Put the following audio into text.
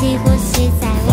是不是在我